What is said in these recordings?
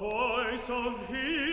voice of him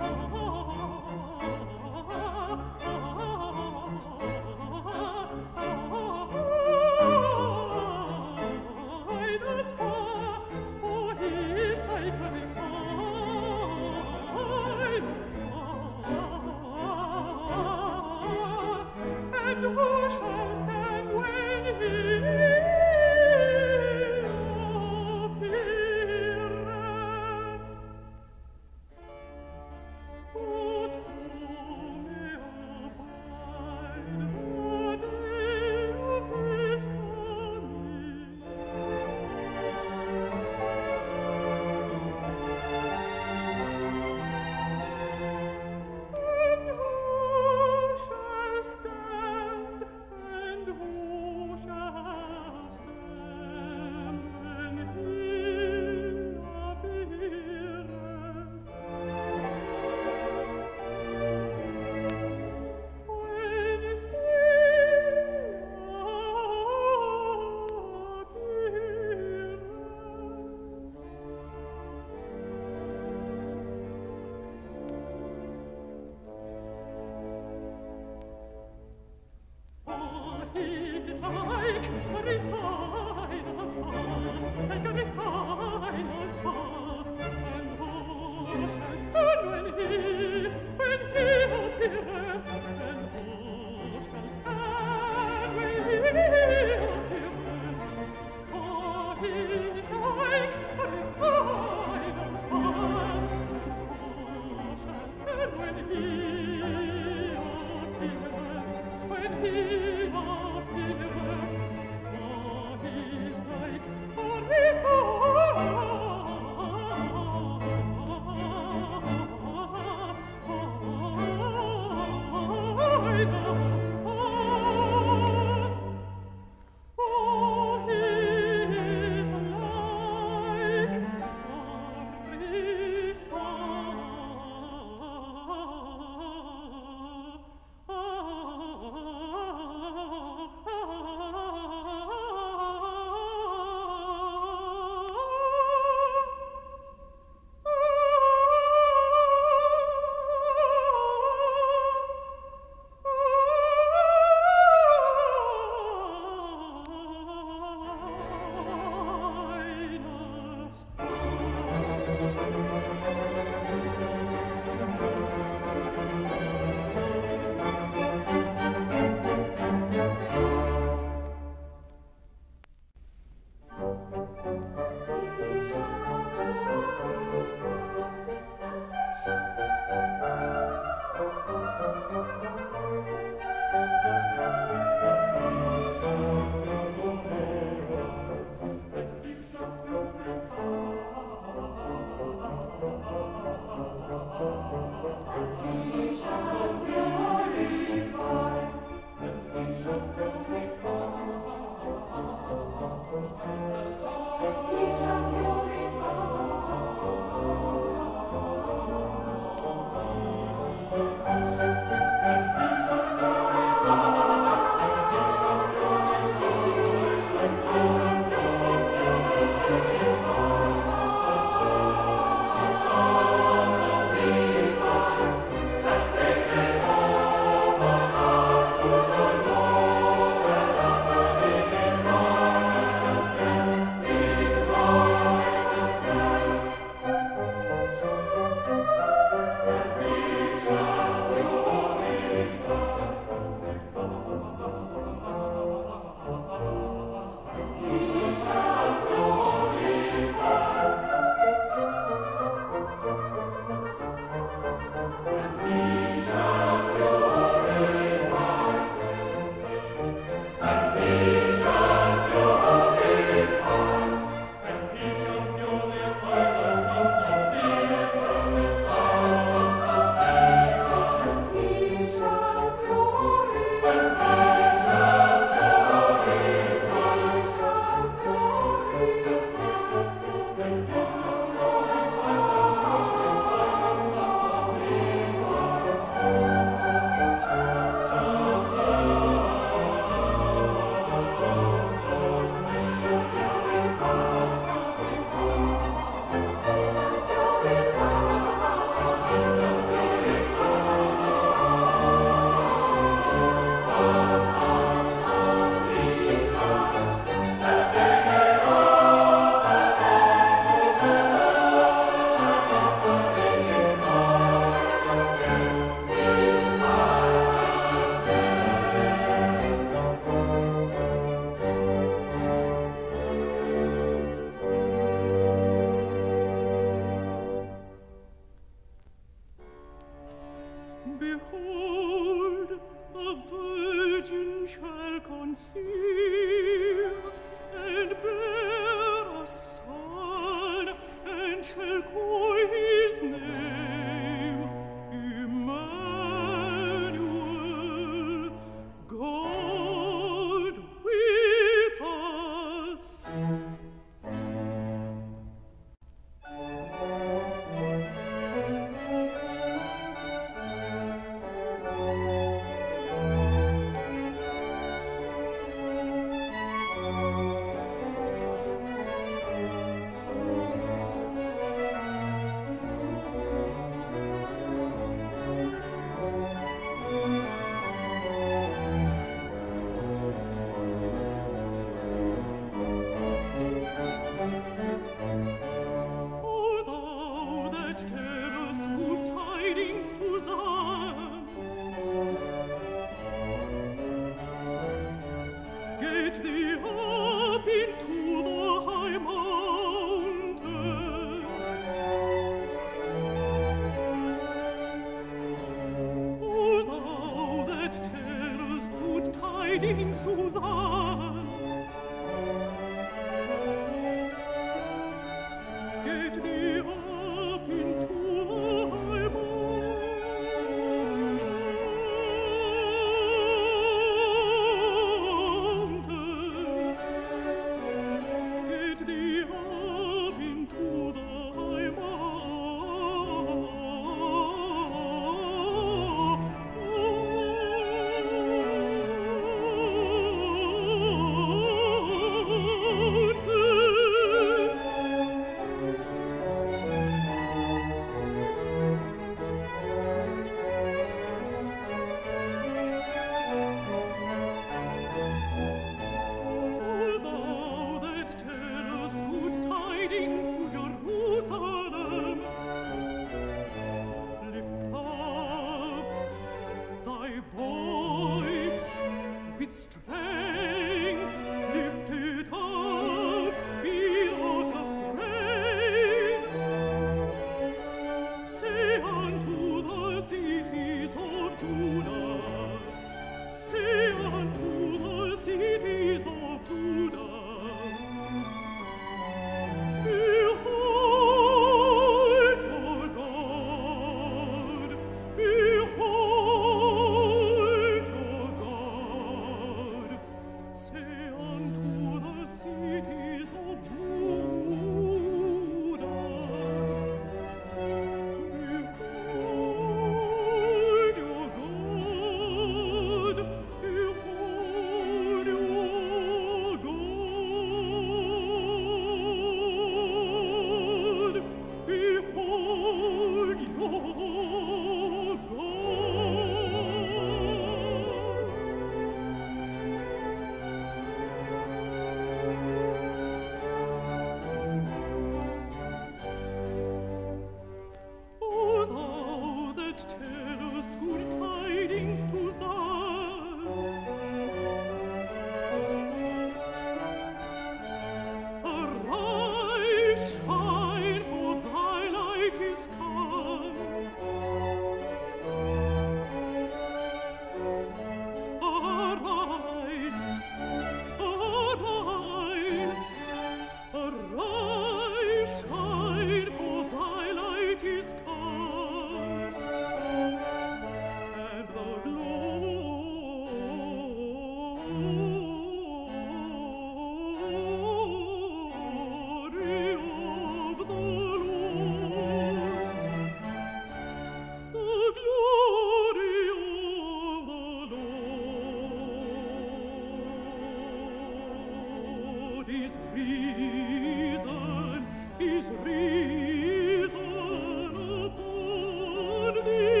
dir.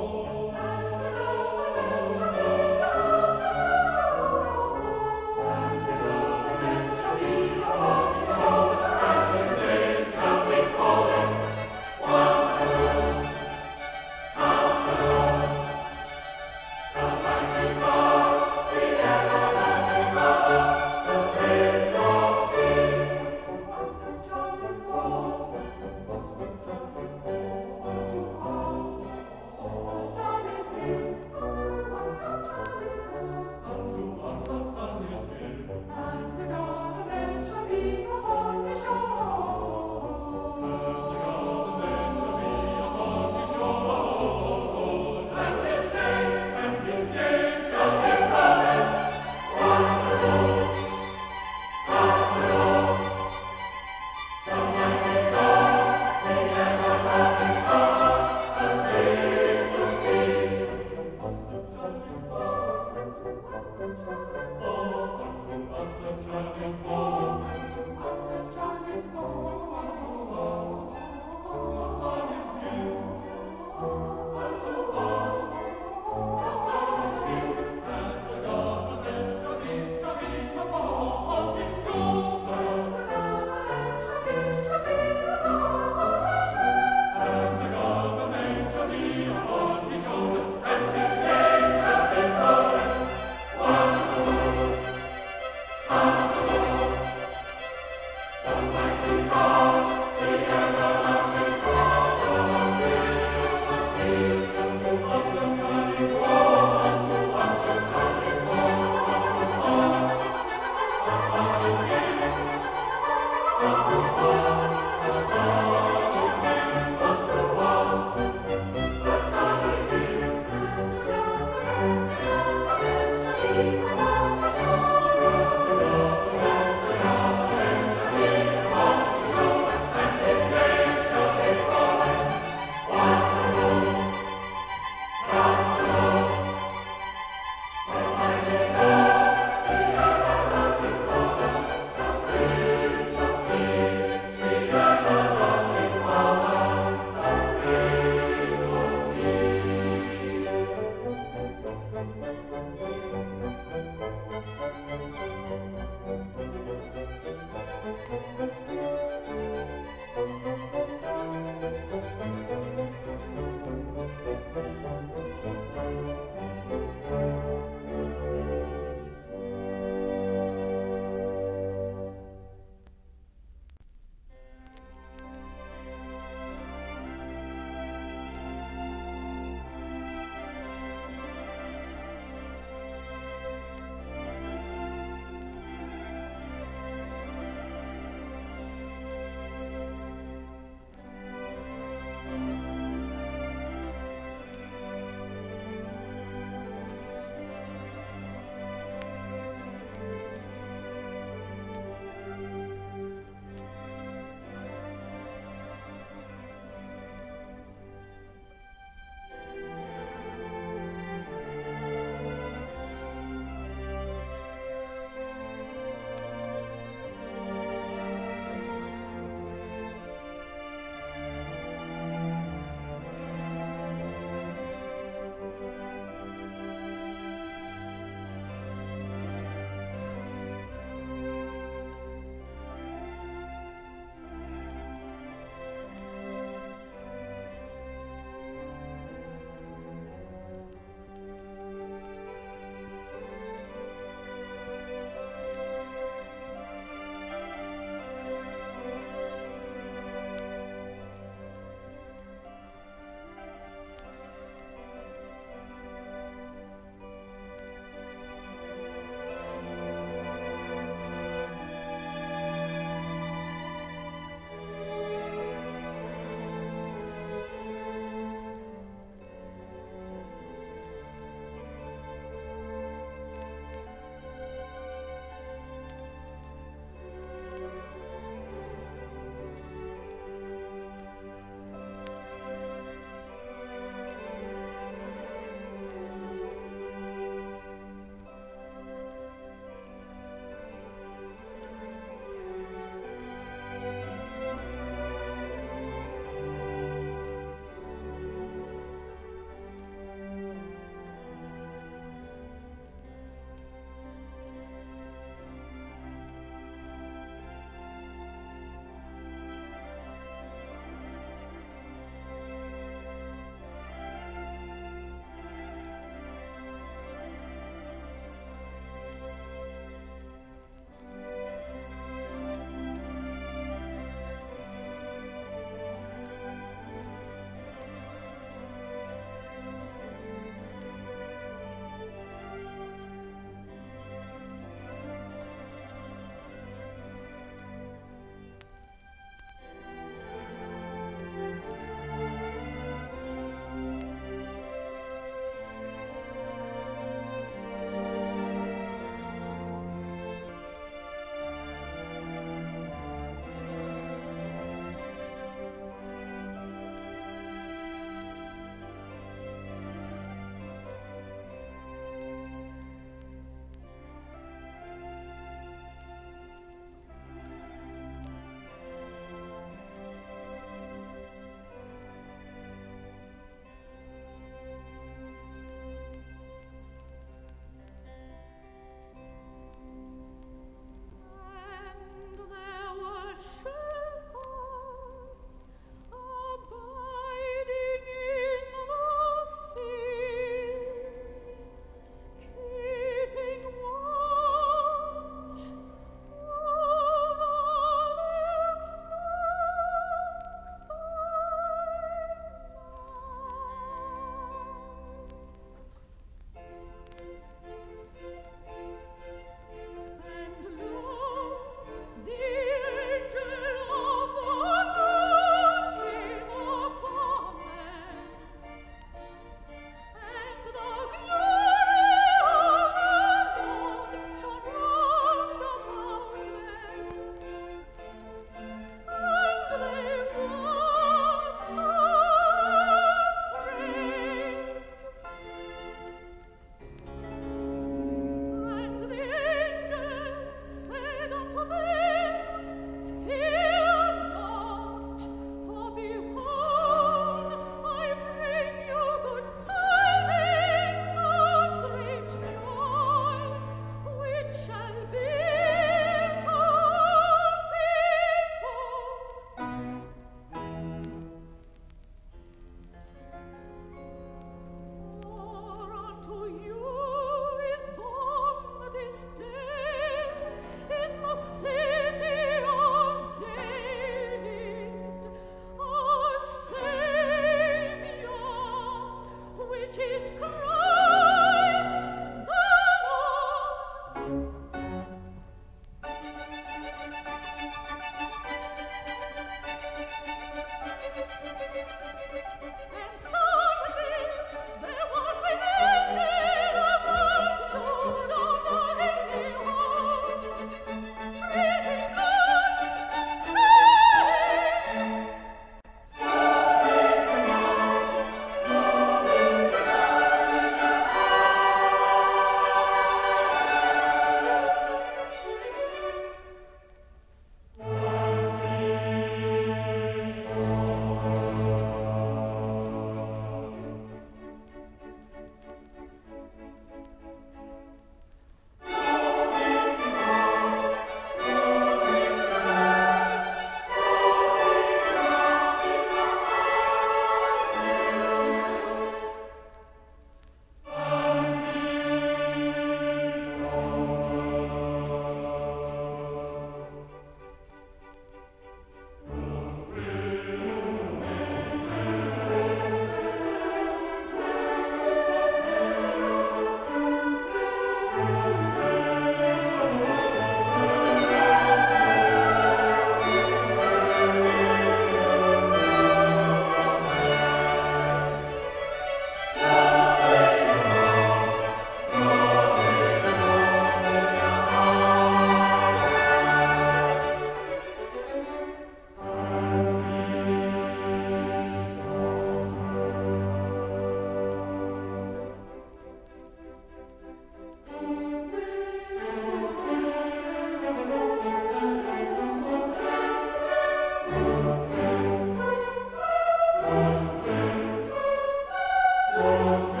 Lord.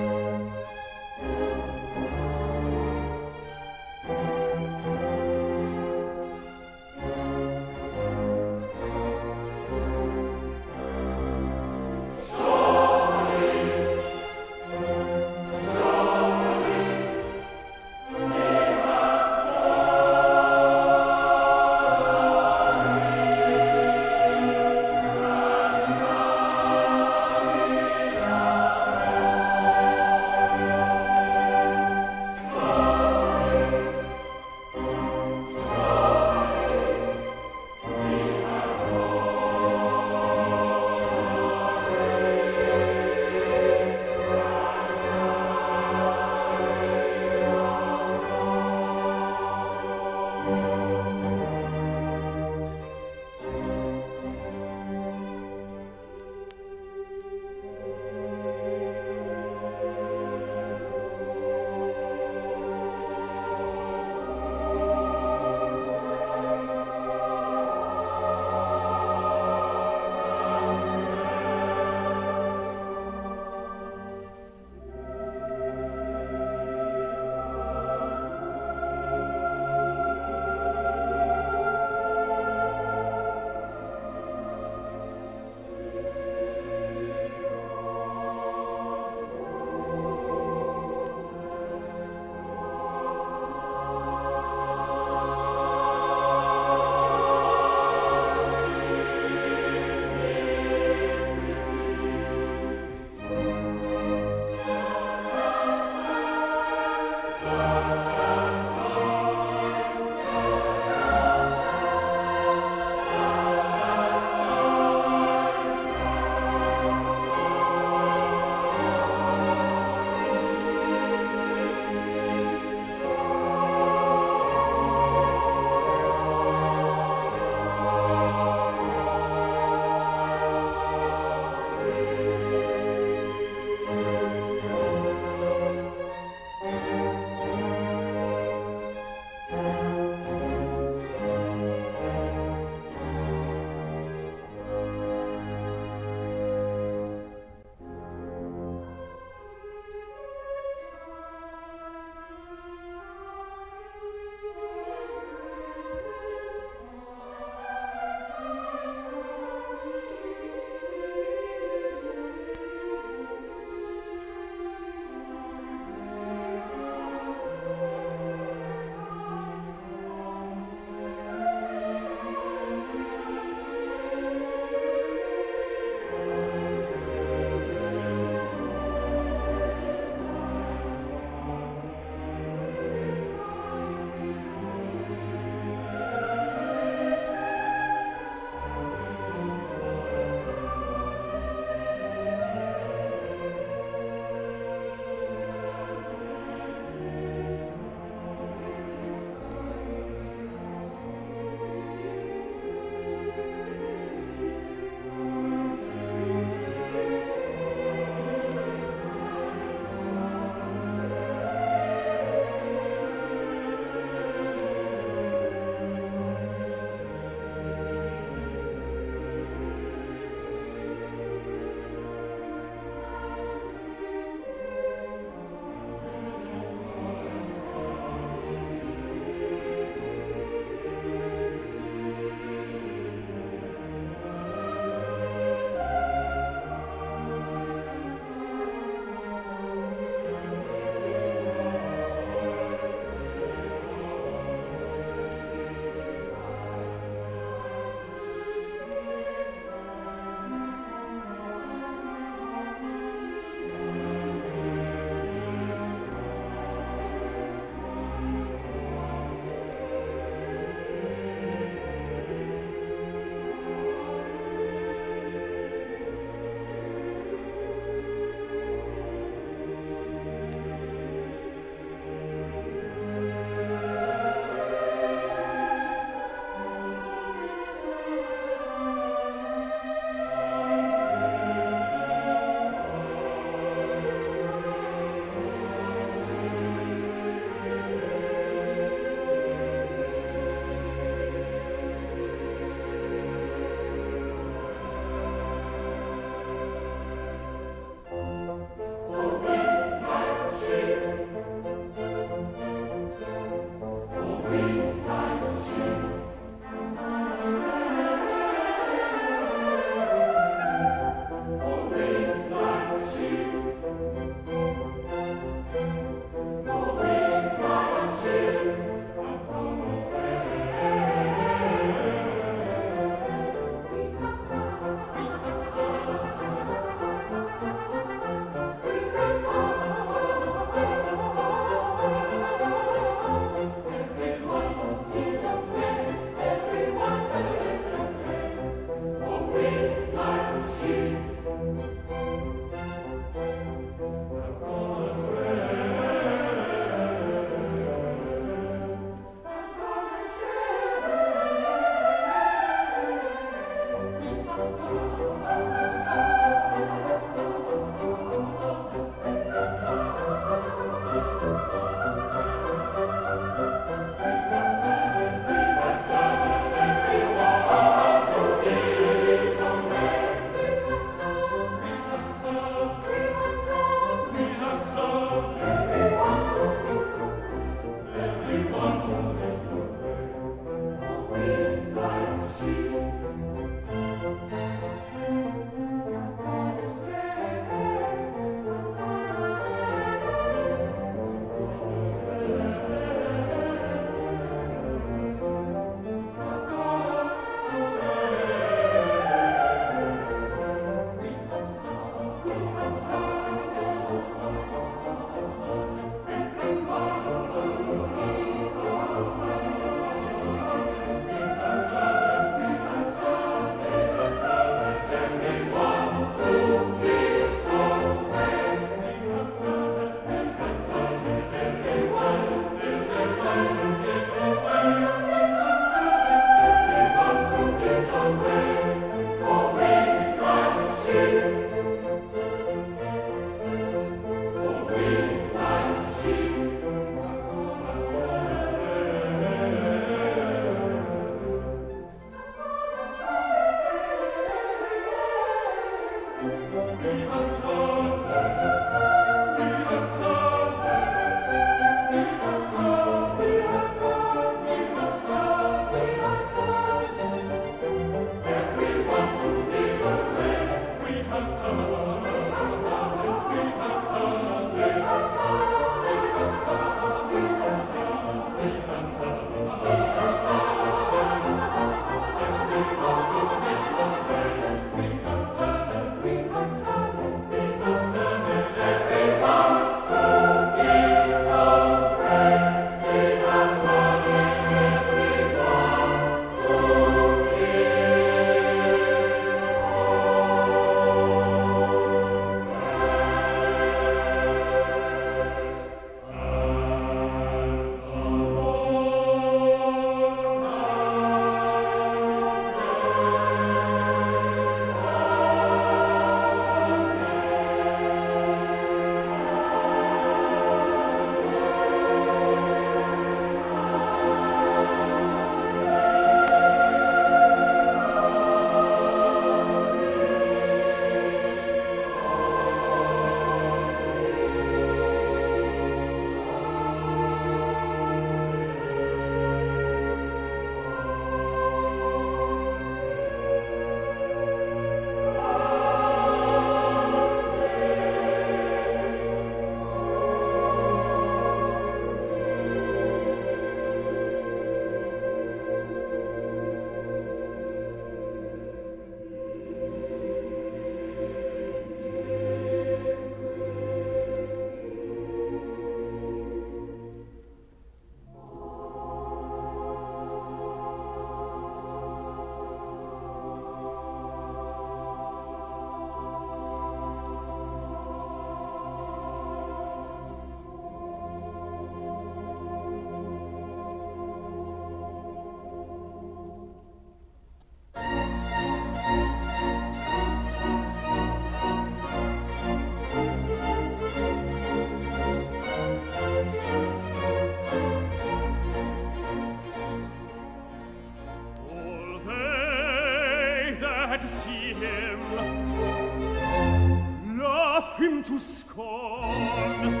him to scorn.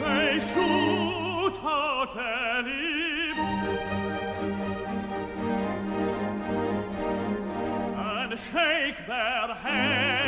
They shoot out their lips and shake their heads.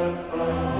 campanha.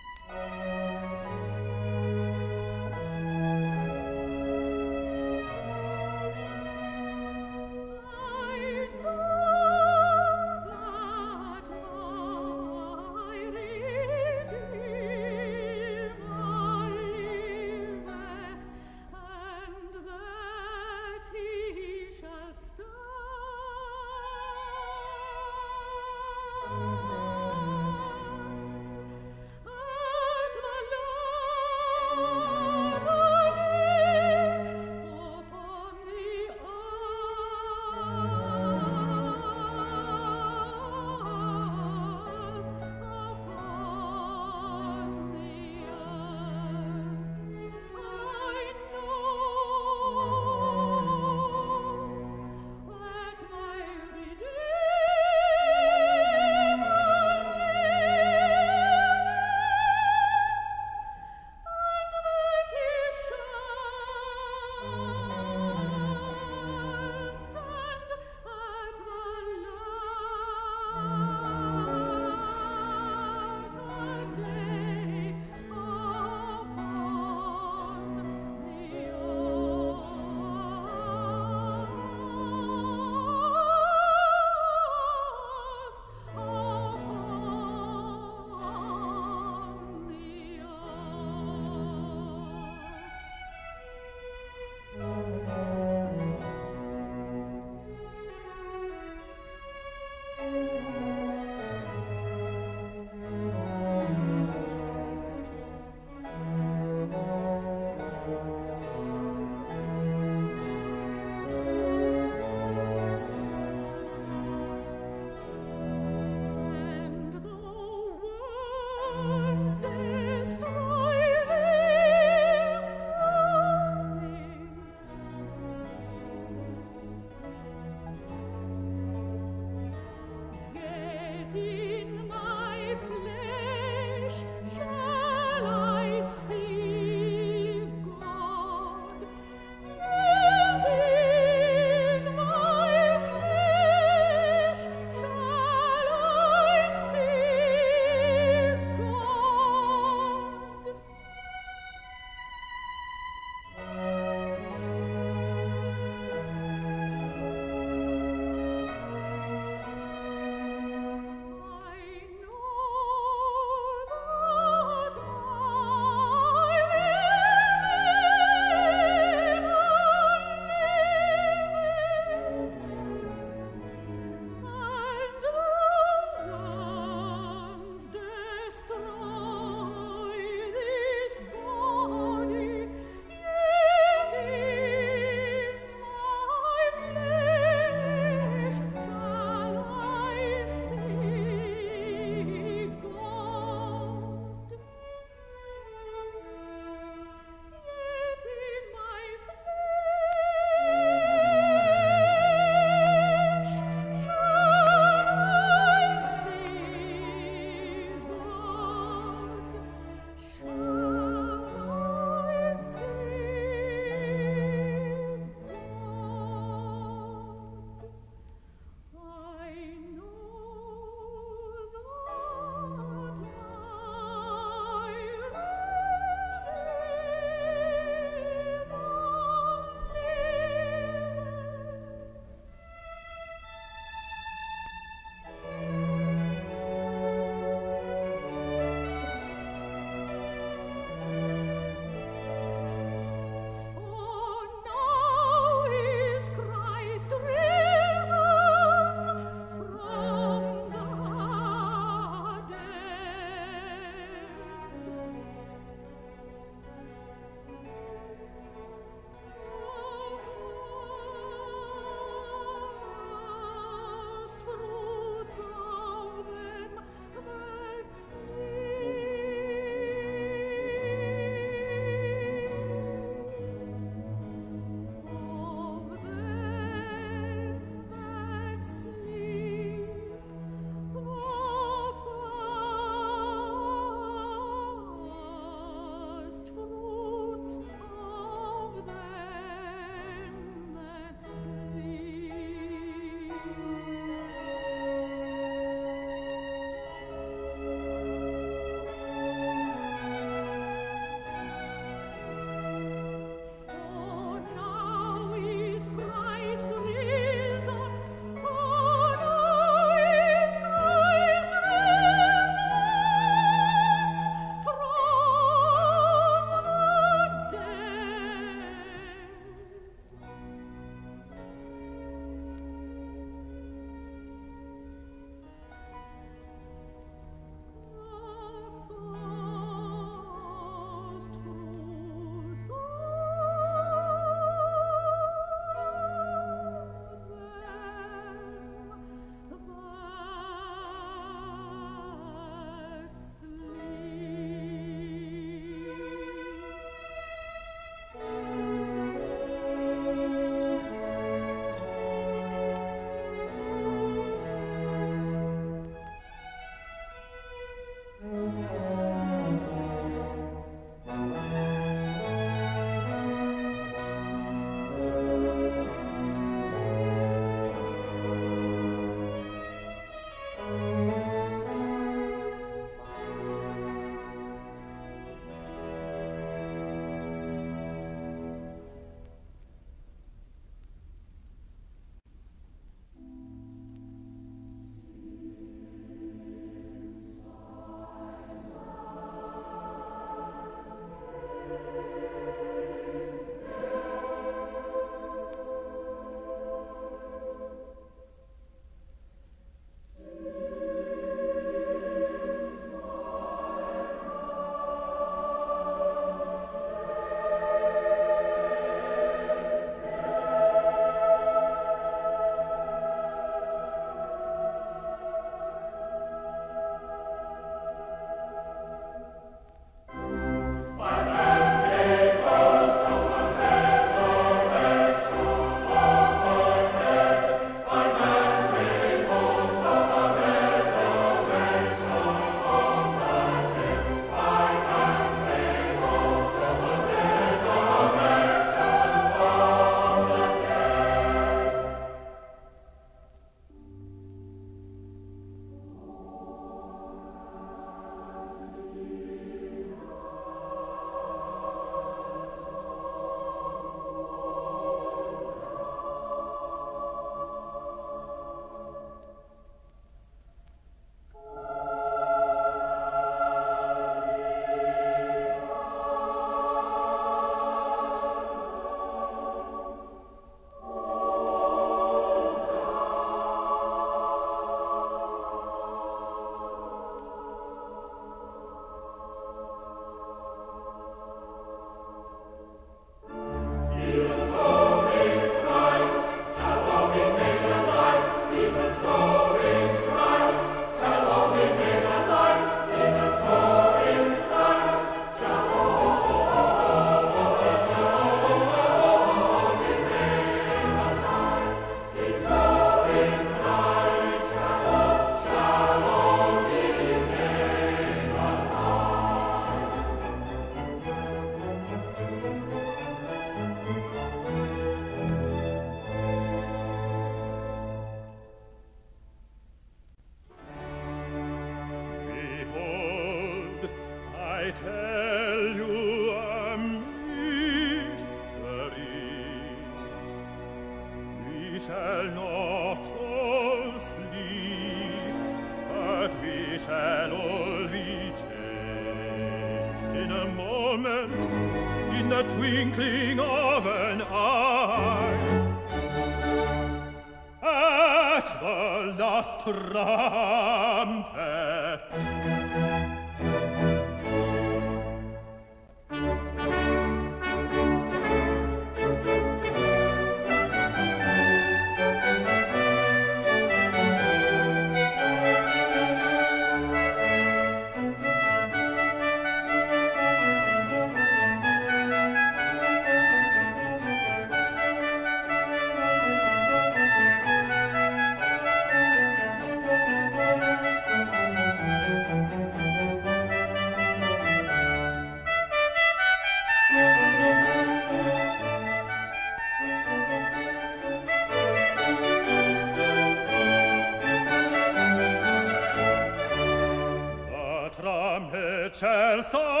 sol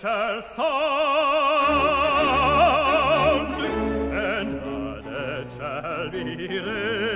shall sound, and honor shall be raised.